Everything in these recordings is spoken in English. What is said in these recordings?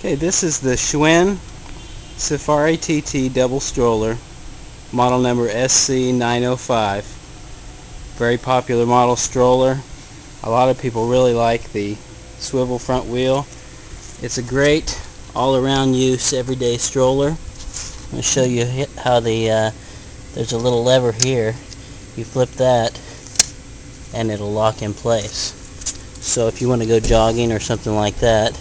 Okay, this is the Schwinn Safari TT double stroller, model number SC905. Very popular model stroller. A lot of people really like the swivel front wheel. It's a great all-around use everyday stroller. I'm going to show you how the uh, there's a little lever here. You flip that and it'll lock in place. So if you want to go jogging or something like that,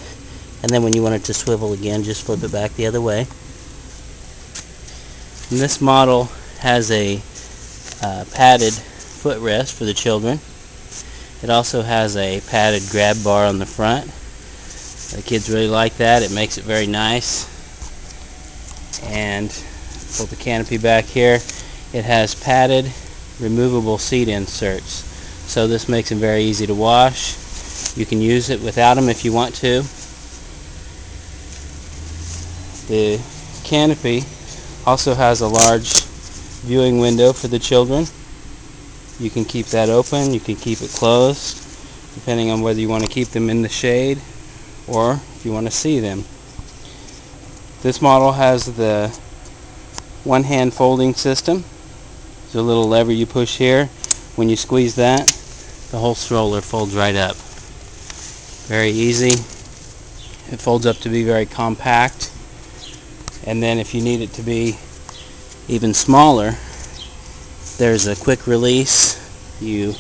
and then when you want it to swivel again just flip it back the other way. And this model has a uh, padded footrest for the children. It also has a padded grab bar on the front. The kids really like that. It makes it very nice. And pull the canopy back here. It has padded removable seat inserts. So this makes them very easy to wash. You can use it without them if you want to the canopy also has a large viewing window for the children. You can keep that open, you can keep it closed, depending on whether you want to keep them in the shade or if you want to see them. This model has the one-hand folding system. There's a little lever you push here. When you squeeze that, the whole stroller folds right up. Very easy. It folds up to be very compact and then if you need it to be even smaller there's a quick release. You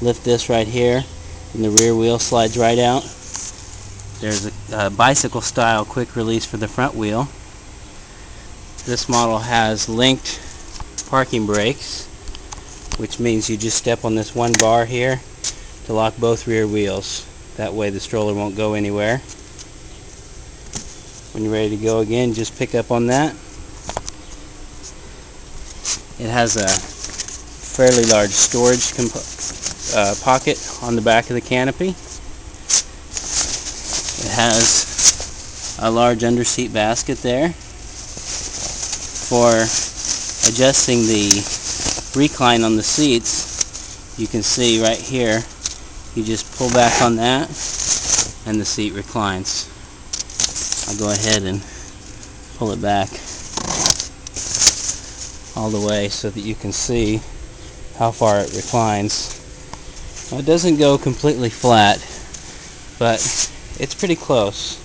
lift this right here and the rear wheel slides right out. There's a, a bicycle style quick release for the front wheel. This model has linked parking brakes which means you just step on this one bar here to lock both rear wheels. That way the stroller won't go anywhere when you're ready to go again, just pick up on that. It has a fairly large storage uh, pocket on the back of the canopy. It has a large underseat basket there for adjusting the recline on the seats you can see right here you just pull back on that and the seat reclines I'll go ahead and pull it back all the way so that you can see how far it reclines. Now, it doesn't go completely flat, but it's pretty close.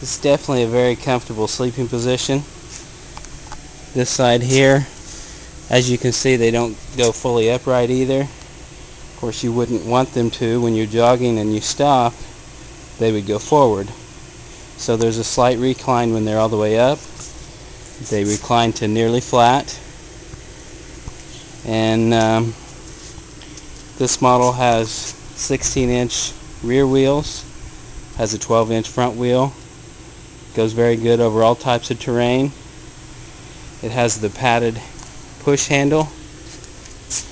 It's definitely a very comfortable sleeping position. This side here, as you can see, they don't go fully upright either. Of course, you wouldn't want them to when you're jogging and you stop, they would go forward. So there's a slight recline when they're all the way up. They recline to nearly flat. And um, this model has 16 inch rear wheels, has a 12 inch front wheel, goes very good over all types of terrain. It has the padded push handle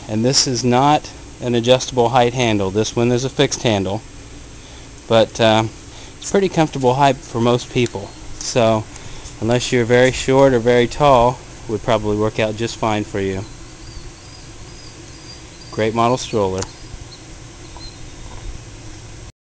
and this is not an adjustable height handle. This one is a fixed handle. But um, pretty comfortable height for most people. So unless you're very short or very tall, would probably work out just fine for you. Great model stroller.